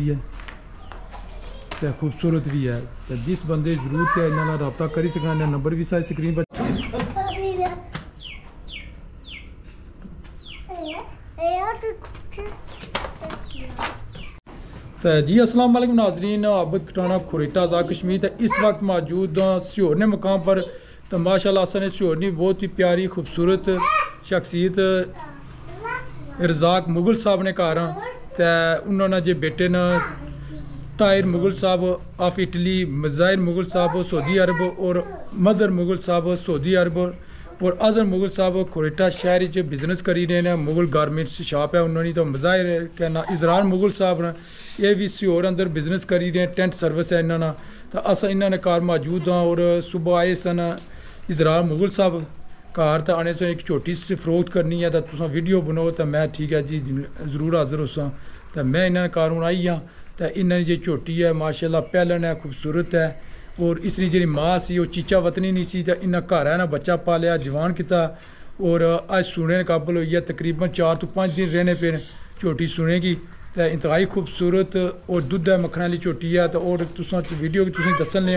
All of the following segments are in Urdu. ہوتی ہے تے خوبصورت بھی ہے تے جس بندے ضرورت ہے انہاں نال رابطہ کری سکنا نے نمبر بھی سائی سکرین پر تو جی السلام علیکم ناظرین عابد کٹانا کھریٹا زا کشمیر اس وقت موجود ہاں سیورنے مقام پر تو ماشاء اللہ سن سیورنی بہت ہی پیاری خوبصورت شخصیت ارزاق مغل صاحب نے کہا رہا ਤੇ ਉਹਨਾਂ ਨਾਲ ਜੇ ਬੇਟੇ ਨਾਲ Tahir Mughal Sahib of Italy ਮਜ਼ਾਇਰ Mughal Sahib Saudi ਅਰਬ ਔਰ ਮਜ਼ਰ ਮੁਗਲ ਸਾਹਿਬ ਸਾਊਦੀ ਅਰਬ ਔਰ ਅਜ਼ਰ ਮੁਗਲ ਸਾਹਿਬ ਕੋਰੇਟਾ ਸ਼ਹਿਰ ਵਿੱਚ ਬਿਜ਼ਨਸ ਕਰੀ ਰਹੇ ਨੇ ਮੁਗਲ ਗਾਰਮੈਂਟਸ ਸ਼ਾਪ ਹੈ ਉਹਨਾਂ ਦੀ ਤਾਂ ਮਜ਼ਾਇਰ ਕਹਿੰਦਾ ਇਜ਼ਰਾਨ ਮੁਗਲ ਸਾਹਿਬ ਨੇ ਇਹ ਵੀ ਸਿਓਰ ਅੰਦਰ ਬਿਜ਼ਨਸ ਕਰੀ ਰਹੇ ਟੈਂਟ ਸਰਵਿਸ ਹੈ ਇਹਨਾਂ ਨਾਲ ਤਾਂ ਅਸਾਂ ਇਹਨਾਂ ਨੇ ਕਾਰ ਮੌਜੂਦ ਹਾਂ ਔਰ ਸੁਬਾਏ ਸਨ ਇਜ਼ਰਾਨ ਮੁਗਲ ਸਾਹਿਬ کار تو آنے سے ایک چھوٹی سفروت کرنی ہے تو تاک ویڈیو بنو تو میں ٹھیک ہے جی ضرور حاضر ہو سا میں ان کاروں آئی ہاں تو انہیں ٹوٹی ہے ماشاء اللہ پہلے نے خوبصورت ہے اور اس لیے جہاں ماں سی چیچا وطنی نہیں سی ان گھر بچہ پالیا جبان کیتا اور آج سنے قابل ہوئی ہے تقریباً چار تو پانچ دن رہنے پہ ٹوٹی سنے گی کی انتہائی خوبصورت اور دھد ہے مکھنے والی ٹوٹی ہے تو ویڈیو دسن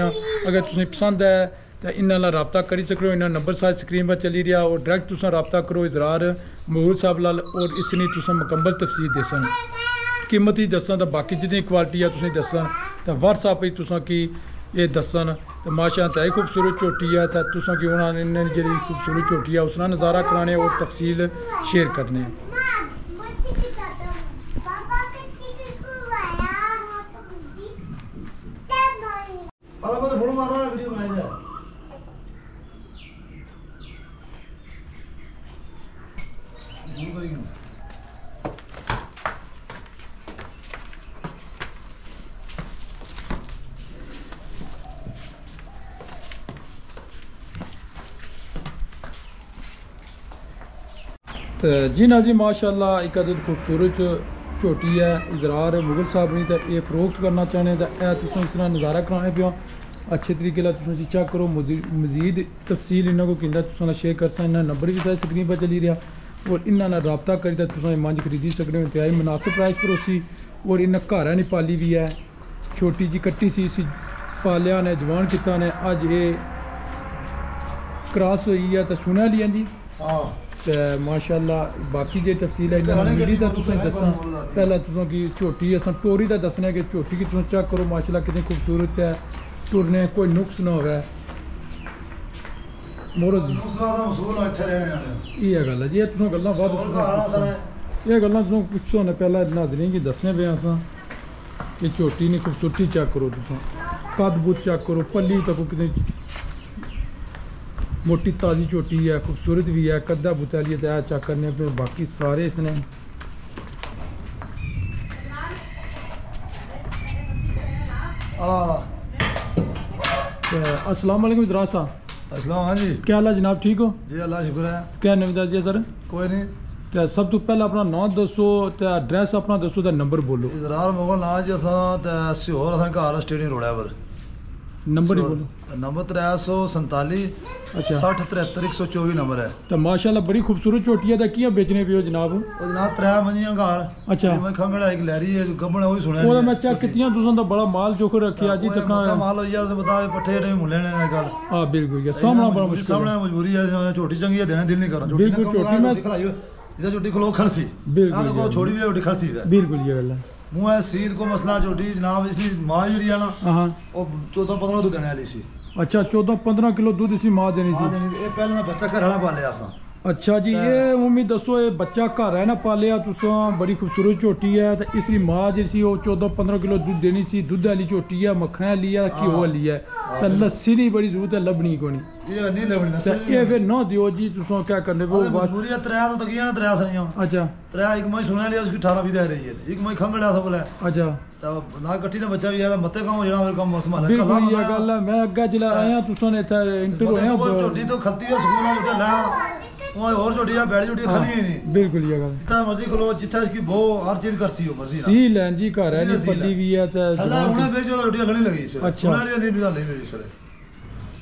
اگر تھی پسند ہے ਤਾਂ ਇਹਨਾਂ ਨਾਲ ਰਾਬਤਾ ਕਰੀ ਸਕਦੇ ਹੋ ਇਹਨਾਂ ਨੰਬਰ ਸਾਜ ਸਕਰੀਨ 'ਤੇ ਚੱਲੀ ਰਿਹਾ ਉਹ ਡਾਇਰੈਕਟ ਤੁਸੀਂ ਰਾਬਤਾ ਕਰੋ ਇਜ਼ਰਾਰ ਮਹੂਦ ਸਾਹਿਬ ਨਾਲ ਔਰ ਇਸ ਨੇ ਤੁਸੀਂ ਮੁਕੰਮਲ ਤਫਸੀਲ ਦੇਸਨ ਕੀਮਤ ਹੀ ਦੱਸਾਂ ਤਾਂ ਬਾਕੀ ਜਿਹਦੀ ਕੁਆਲਿਟੀ ਆ ਤੁਸੀਂ ਦੱਸਾਂ ਤਾਂ ਵਟਸਐਪ 'ਤੇ ਤੁਸੀਂ ਕੀ ਇਹ ਦੱਸਣ ਤੇ ਮਾਸ਼ਾ ਤਾਂ ਇਹ ਖੂਬਸੂਰਤ ਝੋਟੀ ਆ ਤਾਂ ਤੁਸੀਂ ਕਿ ਉਹਨਾਂ ਨੇ ਜਿਹੜੀ ਖੂਬਸੂਰਤ ਝੋਟੀ ਆ ਉਸ ਨਾਲ ਨਜ਼ਾਰਾ ਕਰਾਣੇ ਔਰ ਤਫਸੀਲ ਸ਼ੇਅਰ ਕਰਨੇ تو جی نا جی ماشاءاللہ ایک عدد خوبصورت چھوٹی ہے زرار ہے مغل صاحب نے تو یہ فروخت کرنا چاہیں تو اس کا نظارا کرا پو اچھے تریقے کا چیک کرو مزید تفصیل کو شیئر کر سکتا انہوں نے نمبر بھی سکرین پر چلی رہے اور انہیں نہ رابطہ کریے منج خریدی سکتے مناسب پرائز پروسی اور انہیں گھر نہیں پالی بھی ہے چھوٹی جی کٹی سی اسی پالیا نے جبان کیتا انہیں اج یہ کراس ہوئی ہے سننے ہاں تو ماشاء اللہ باقی تفصیل سے چوٹی ٹویری دس چیک کرو ماشا کتنی خوبصورت ہے کوئی نقص نہیں ہوئے یہ جی، نازرے دس ہاں کہ ٹوٹی خوبصورتی چیک کرو کد بیک کرو پلیے موٹی تازی چوٹی ہے خوبصورت بھی ہے قدہ بوتیلی ہے چیک کرنے پھر باقی سارے اس نے السلام علیکم اضرا صاحب السلام ہاں جی کیا اللہ جناب ٹھیک ہو جی اللہ شکر ہے کیا نام دس جی سر کوئی نہیں تے سب تو پہلے اپنا نام دسو تے ایڈریس اپنا دسو تے نمبر بولو ادرار مغل نا جی اساں تے سیور اساں گھر اسٹیڈی روڈ ہے پر نمبر نمبر اچھا۔ نمبر سو سو سنتالی سٹھ ترہتر ایک ایک چوبی ہے ہے ہے ہے تو ماشاء اللہ بڑی خوبصورت کیا بیچنے جناب جناب وہ وہ گھر اچھا میں میں میں کھنگڑا لہری سنیا اور چیک کتیاں تساں دا بڑا بڑا مال مال رکھیا جی ہو بتا پٹھے مولے نے گل ہاں بالکل بالکل بالکل یہ سامنا سامنا مشکل مجبوری چوٹی چوٹی چوٹی چوٹی چوٹی چنگی دل نہیں کھلو کھڑسی کھڑسی چھوڑی ہوئی یہ مجبور मुंह ਕੋ ਮਸਲਾ मसला ਜਨਾਬ ਇਸ ਦੀ ਮਾਂ ਜਿਹੜੀ ਆ ਨਾ ਹਾਂ ਉਹ 14 15 ਦੁੱਧ ਲਈ ਸੀ ਅੱਛਾ 14 15 ਕਿਲੋ ਦੁੱਧ ਇਸੀ ਮਾਂ ਦੇਣੀ ਸੀ ਇਹ ਪਹਿਲਾਂ ਬੱਚਾ ਘਰ ਵਾਲਾ ਪਾਲਿਆ ਸਾਂ ਅੱਛਾ ਜੀ ਇਹ ਮੰਮੀ ਦੱਸੋ ਇਹ ਬੱਚਾ ਘਰ ਹੈ ਨਾ ਪਾਲਿਆ ਤੁਸੀਂ ਬੜੀ ਖੂਬਸੂਰਤ ਝੋਟੀ ਹੈ ਤੇ ਇਸ ਦੀ ਮਾਂ ਜੀ ਸੀ ਉਹ 14 15 ਕਿਲੋ ਦੁੱਧ ਦੇਣੀ ਸੀ ਦੁੱਧ ਵਾਲੀ ਝੋਟੀ ਹੈ ਮੱਖਣ ਵਾਲੀ ਹੈ ਘਿਓ ਵਾਲੀ ਹੈ ਤੇ ਲੱਸੀ ਨਹੀਂ ਬੜੀ ਜ਼ਰੂਰਤ ਹੈ ਲੱਭਣੀ ਕੋਣੀ ਇਹ ਨਹੀਂ ਲੱਭਣੀ ਲੱਸੀ ਇਹ ਫਿਰ ਨਾ ਦਿਓ ਜੀ ਤੁਸੀਂ ਕੀ ਕਰਨੇ ਪਏ ਬਾਤ ਮਜਬੂਰੀ ਤਰਿਆ ਤੋਂ ਗਿਆ ਨਾ ਤਰਿਆ ਸਣੀਆਂ ਅੱਛਾ ਤਰਿਆ ਇੱਕ ਮੈਂ ਸੁਣਿਆ ਲਿਆ ਉਸकी 18 ਵੀ ਦੇ ਰਹੀ ਹੈ ਇੱਕ ਮੈਂ ਖੰਗੜਾ ਸੋ ਬੋਲੇ ਅੱਛਾ ਤਾਂ ਨਾ ਇਕੱਠੀ ਨਾ ਬੱਚਾ ਵੀ ਜਿਆਦਾ ਮੱਤੇ ਕੰਮ ਜਿਹੜਾ ਮੇਰੇ ਕੰਮ ਮਸਮਾ ਲੈ ਕੱਲਾ ਇਹ ਗੱਲ ਹੈ ਮੈਂ ਅੱਗਾ ਜਿਲਾ ਆਇਆ ਤੁਸੀਂ ਨੇ ਇੱਥੇ ਇੰਟਰ ਹੋਇਆ ਝੋਟੀ ਤੋਂ ਖੱਤੀ ਦਾ ਸਕੂਲ ਨਾਲ ਲੈ ਕੋਈ ਹੋਰ छोटी यहाँ बैठ छोटी ਨਹੀਂ ਬਿਲਕੁਲ ਇਹ ਗੱਲ ਤਾਂ ਮਰਜ਼ੀ ਖਲੋ ਜਿੱਥੇ ਇਸकी ਬੋ ਹਰ ਚੀਜ਼ ਕਰਸੀ ਹੋ ਮਰਜ਼ੀ ਸੀ ਲੈਣ ਜੀ ਘਰ ਹੈ ਨਹੀਂ ਪੱਲੀ ਵੀ ਹੈ ਤੇ ਹੁਣ ਬੇਜੋ ਹੁਣੇ ਜੋ ਰੋਟੀ ਹਲਣੀ ਲੱਗੀ ਸੀ ਹੁਣ ਉਹਨਾਂ ਨੇ ਨਹੀਂ ਬਿਲਾ ਲਈ ਮੇਰੀ ਸੜੇ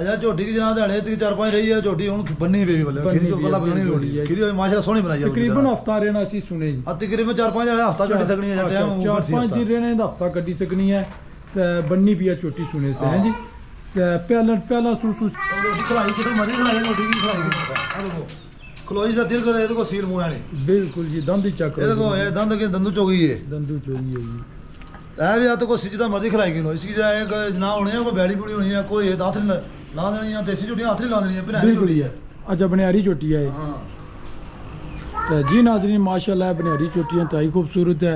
ਅਜਾ ਝੋਟੀ ਦੀ ਜਨਾਬ ਹਲੇ ਤੀ ਚਾਰ ਪੰਜ ਰਹੀ ਹੈ ਝੋਟੀ ਹੁਣ ਬੰਨੀ ਬੇਬੀ ਬੱਲੇ ਕਿਹੜੀ ਤੋਂ ਪਹਿਲਾਂ ਬੰਨੀ ਹੋਣੀ ਕਿਹੜੀ ਹੋਈ ਮਾਸ਼ਾ ਸੋਹਣੀ ਬਣਾਈ ਜਾਂਦੀ ਤਕਰੀਬਨ ਹਫਤਾ ਰਹਿਣਾ ਅਸੀਂ ਸੁਣੇ ਜੀ ਆ ਤਕਰੀਬਨ ਚਾਰ ਪੰਜ ਹਲੇ ਹਫਤਾ ਕੱਢੀ ਸਕਣੀ ਹੈ ਜੱਟਿਆ ਚਾਰ ਪੰਜ ਦਿਨ ਰਹਿਣੇ ਦਾ ਹਫਤਾ ਕੱਢੀ ਸਕਣੀ ਹੈ ਤੇ ਬੰਨੀ ਪਿਆ ਝੋਟੀ ਸੁਣੇ ਸੇ ਹੈ ਜੀ ਤੇ ਪਹਿਲਾਂ ਪਹਿਲਾਂ ਸੂ ਸੂ ਖਲਾਈ ਕਿਤੇ ਮਰੀ ਖਲਾਈ ਝੋਟੀ ਦੀ ਖਲਾਈ ਆ ਦੇਖੋ ਖਲੋਈ ਦਾ ਦਿਲ ਕਰੇ ਇਹਦੇ ਸੀਲ ਮੂੰਹ ਵਾਲੇ ਬਿਲਕੁਲ ਜੀ ਦੰਦ ਹੀ ਚੱਕ ਇਹਦੇ ਕੋ ਇਹ ਦੰਦ ਕੇ ਦੰਦੂ ਚੋਗੀ ਹੈ ਦੰਦੂ ਚੋਗੀ ਹੈ ਜੀ ਆ ਵੀ ਆ ਤਾਂ ਕੋ ਸਿੱਜਦਾ ਮਰਦੀ ਖਰਾਈ ਕਿ ਨੋ ਇਸ ਕੀ ਜਾਏ ਨਾ ਹੋਣੇ ਕੋ ਬੈੜੀ ਬੁੜੀ ਹੋਣੀ ਆ ਕੋਈ ਇਹ ਦਾਤ ਨਹੀਂ ਲਾ ਦੇਣੀਆਂ ਦੇਸੀ ਝੋਟੀਆਂ ਹੱਥ ਨਹੀਂ ਲਾ ਦੇਣੀਆਂ ਭਰਾ ਬਿਲਕੁਲ। ਝੋਟੀ ਹੈ ਅੱਛਾ ਬਨਿਆਰੀ ਚੋਟੀ ਹੈ ਇਹ। ਹਾਂ तो जी नाजरीन माशाल्लाह बनहरी चोटियाँ ताई खूबसूरत है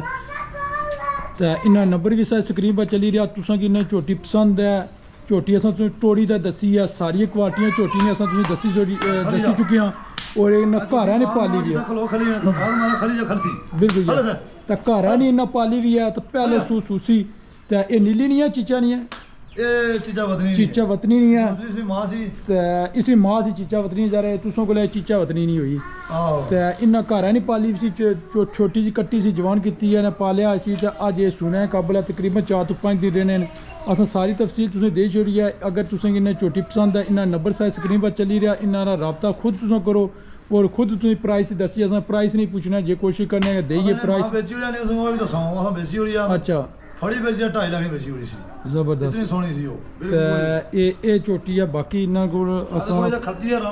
तो इन्ना नंबर के साथ स्क्रीन पर चली रहा तुसा कि इन्हें चोटी पसंद है चोटी असें तुसें टोड़ी दा दस्सी है सारियां क्वालिटियां चोटी ने असें तुसें दस्सी छोड़ी अ, दस्सी चुकियां और इन्ना घरा ने पाली दी ਹੈ ਖਲੋ ਖਲੀ ਨਾ ਹਰ ਮਾਰਾ ਖਲੀ ਜਾਂ ਖਰਸੀ बिल्कुल जी। तो घरा ने इन्ना पाली दी है तो पहले सू सूसी तो ये नीली नहीं है चीचा नहीं है چیچا نہیں چیزیں تسے کو چیزیں نہیں ہوئی انہیں گھر نہیں پالی پالیسی چھوٹی جی کٹی جبان کیتی ہے پالیا اج اس نے قابل تقریباً چار ساری تفصیل دے چھوڑی ہے اگر چھوٹی پسند ہے انہیں نمبر سائز سکرین پر چلی چلیے ارا رابطہ خود کرو اور خود دس پرائز نہیں پوچھنا کوشش کرنے اچھا زب چوٹی باقی انسان ہے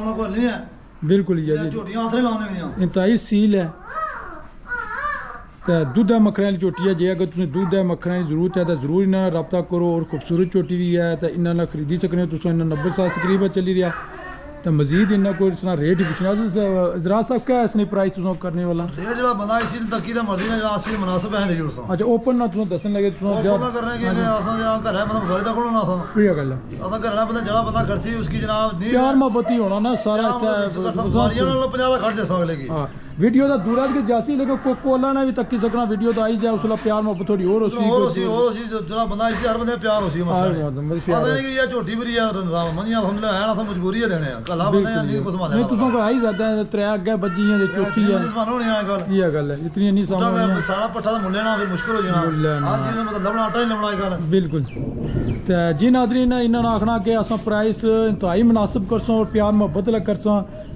دھا مکھر چوٹی ہے کی ضرورت ہے تو رابطہ کرو خوبصورت چوٹی بھی ہے تو خرید سکے نبے سال تقریباً چلیے تو مزید ان کو اس نے ریٹ پوچھنا اجرا صاحب کیا اس نے پرائز تو کرنے والا ریٹ جڑا بندا اسی تکی دا مرضی نے اسی مناسب ہے ضرور سو اچھا اوپن نہ تو دسن لگے تو جا اوپن کرنے کے کہ اساں جا گھر ہے مطلب گھر دا کولوں نہ اساں کیا گل ہے اساں گھر دا بندا جڑا بندا کرسی اس کی جناب چار محبت ہی ہونا نا سارا اچھا بازاریاں نال 50 دا کھڑ دے سو لگے ہاں ویڈیو تو دور بھی تکی ویڈیو تو آئی پیار محبت ترگی بجیے بالکل جی نادری نے آخر کہ پرائز انتہائی مناسب کرسوں پیار محبت لگ سو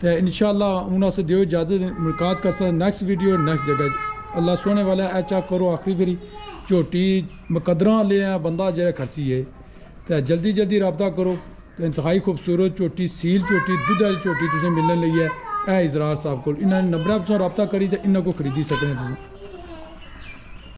تو ان شاء اللہ ہوں اجازت ملاقات کرتے نیکسٹ ویڈیو نیکسٹ جگہ اللہ سونے والا والے ایچاک کرو آخری فری چوٹی مقدرہ لے ہیں بندہ جڑا ہے تو جلدی جلدی رابطہ کرو تو انتہائی خوبصورت چوٹی سیل چوٹی دودھ والی چوٹی ملنے لگی ہے اے حضرات صاحب کو انہوں نے نمبر رابطہ کری تو انہوں کو خریدی خرید سکے